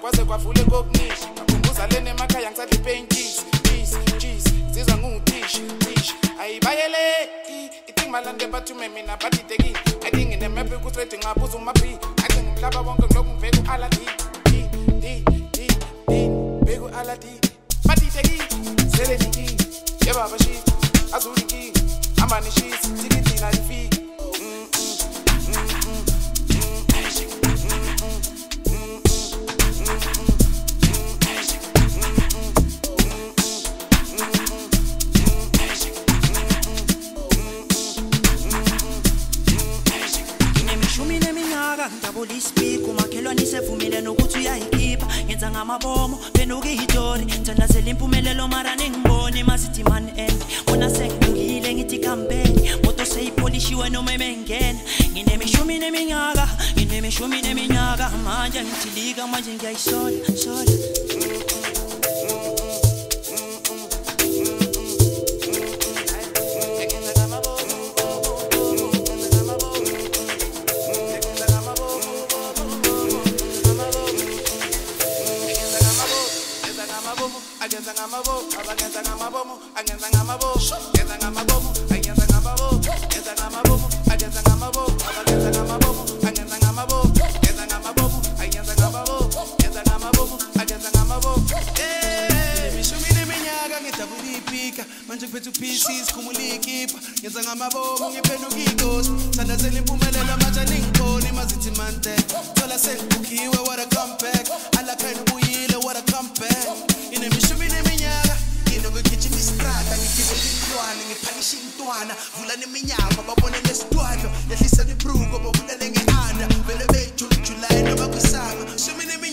kwaze kwavule kokunishi leni emakhaya ngisadla ipentisi jis jis ngizizwa ngungutishi tishi ayibayele itingmalande bathume mina badidekile athi nginemepe kustraight ngabuza umabhi athi ngimhlaba wonke ngilokhu ngiveka u-aladi di di di di beka u-aladi badidekile seledikile yebaba shit azulikile ispiku makhelwane isevumile nokuthi uyayikhipha. Ngenza ngamabomo phenuka iyitori thandazela impumelelo mara ningiboni masithi mani end bona sengilungile ngithi kambeni moto seyipolishiwe noma emengena nginemishumi neminyaka nginemishumi neminyaka. Manje ngithilika manje ngiyayisola sola. Ngenza angenza ngamabomu, abangenza ngamabomu, angenza ngamabomu, ngenza ngamabomu, angenza ngamabomu, ngenza ngamabomu, angenza ngamabomu, abangenza ngamabomu, angenza ngamabomu, ngenza ngamabomu, angenza ngamabomu, ngenza ngamabomu, angenza ngamabomu. Eh, mishumi neminyaka ngidabula ipika manje ngiphethe upieces khumula iyikhipha ngenza ngamabomu ngiphenduka iy'nkosi thandazela impumelelo manje ningiboni mazithi mante thola sengibukhiwe what a ngiphanisha intwana vula neminyango babone lesitwalo yehlisela ibruko bobulele nge-ana vele kwisanga shumi neminyaka